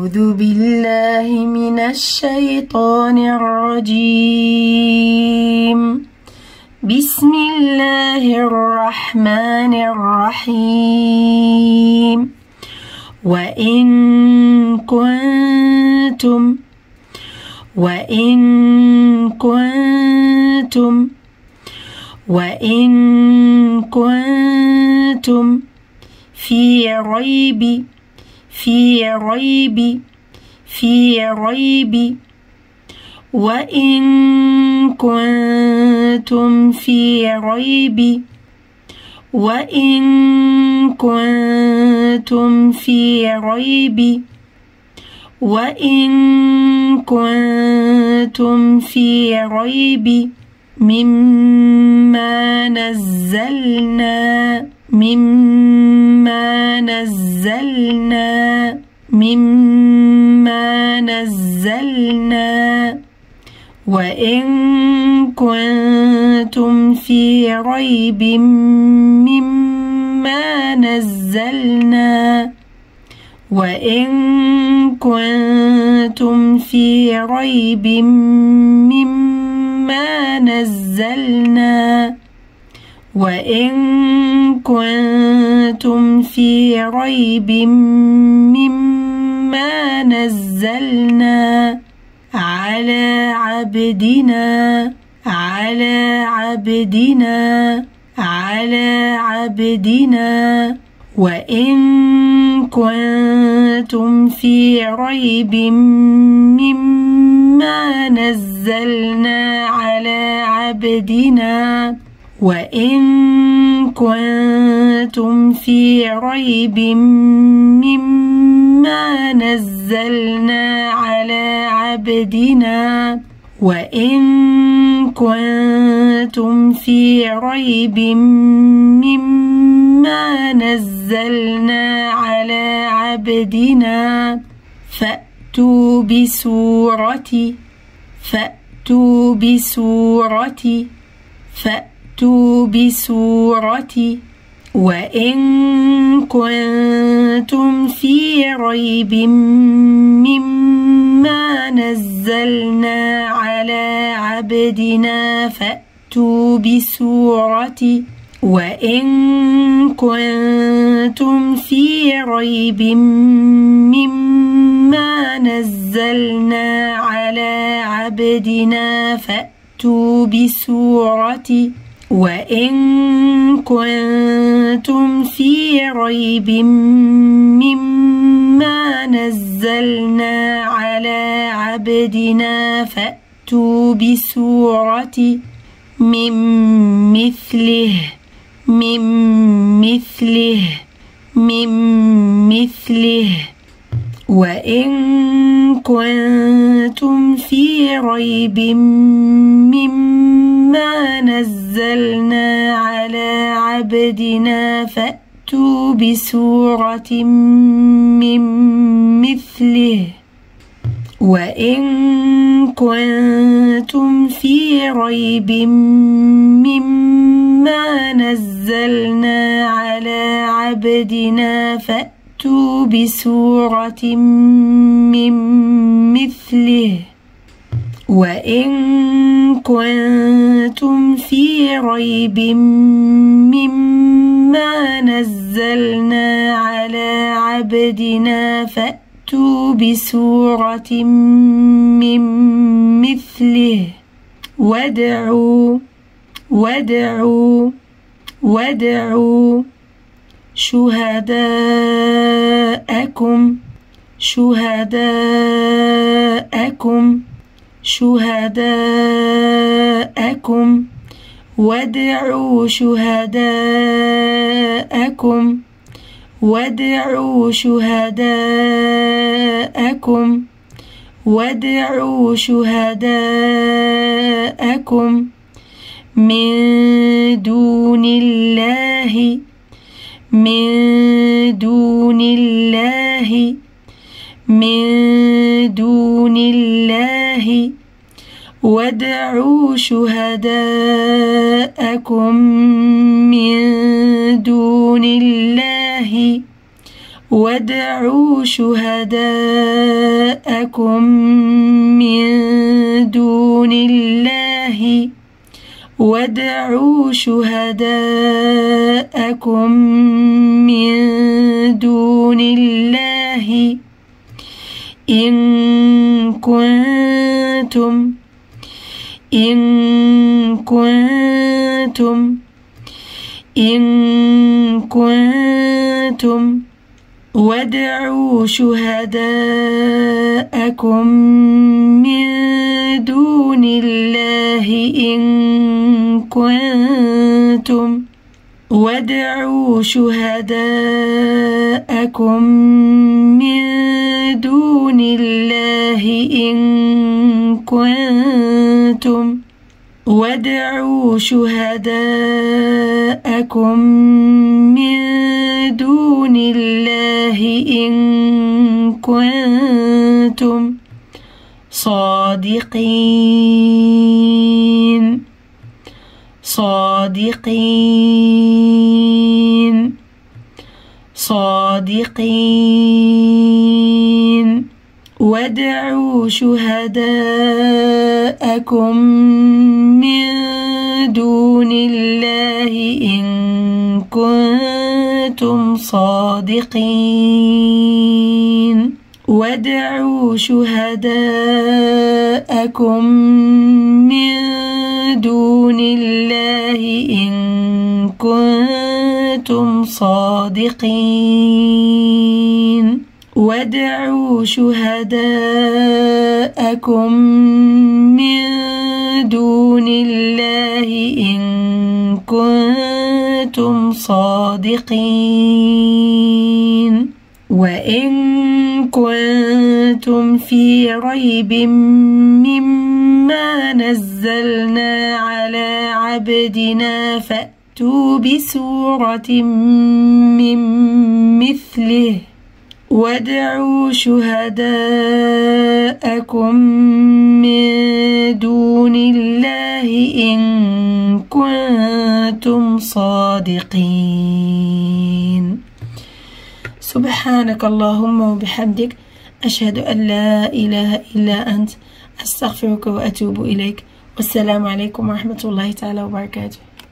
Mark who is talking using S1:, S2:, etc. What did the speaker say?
S1: أعوذ بالله من الشيطان الرجيم. بسم الله الرحمن الرحيم. وإن كنتم وإن كنتم وإن كنتم في ريب في ريب في ريب. وإن كنتم في ريب وإن كنتم في ريب. وإن كنتم في ريب مما نزلنا مما وإن كنتم في ريب مما نزلنا وإن كنتم في ريب مما نزلنا وإن كنتم في ريب مما نزلنا على عبدنا على عبدنا على عبدنا. وإن كنتم في ريب مما نزلنا على عبدنا. وإن كنتم في ريب مما نزلنا عبدنا وإن كنتم في ريب مما نزلنا على عبدنا فأتوا بسورة فأتوا بسورة فأتوا بسورة وإن كنتم في ريب مما نزلنا على عبدنا فأتوا بسورة وإن كنتم في ريب مما نزلنا على عبدنا فأتوا بسورة وإن كنتم في ريب مما نزلنا على عبدنا فأتوا بسورة من مثله من مثله من مثله. وإن كنتم في ريب مما نزلنا على عبدنا فأتوا بسورة من مثله. وإن كنتم في ريب مما نزلنا على عبدنا فأتوا بسورة من مثله. وإن كنتم في ريب مما نزلنا على عبدنا فأتوا بسورة من مثله. وادعوا وادعوا وادعوا شهداءكم شهداءكم شهداءكم. وادعوا شهداءكم وادعوا شهداءكم. وادعوا شهداءكم من دون الله من دون الله من دون الله. وادعوا شهداءكم من دون الله. وادعوا شهداءكم من دون الله وادعوا شهداءكم من دون الله إن كنتم إن كنتم إن كنتم وادعوا شهداءكم من دون الله إن كنتم وادعوا شهداءكم من دون الله إن كنتم وادعوا شهداءكم من دون الله صادقين. صادقين. صادقين. وادعوا شهداءكم من دون الله إن كنتم صادقين. وادعوا شهداءكم من دون الله إن كنتم صادقين. وادعوا شهداءكم من دون الله إن كنتم صادقين. وإن كنتم في ريب مما نزلنا على عبدنا فأتوا بسورة من مثله وادعوا شهداءكم من دون الله إن كنتم صادقين. سبحانك اللهم وبحمدك أشهد أن لا إله إلا أنت أستغفرك وأتوب إليك. والسلام عليكم ورحمة الله تعالى وبركاته.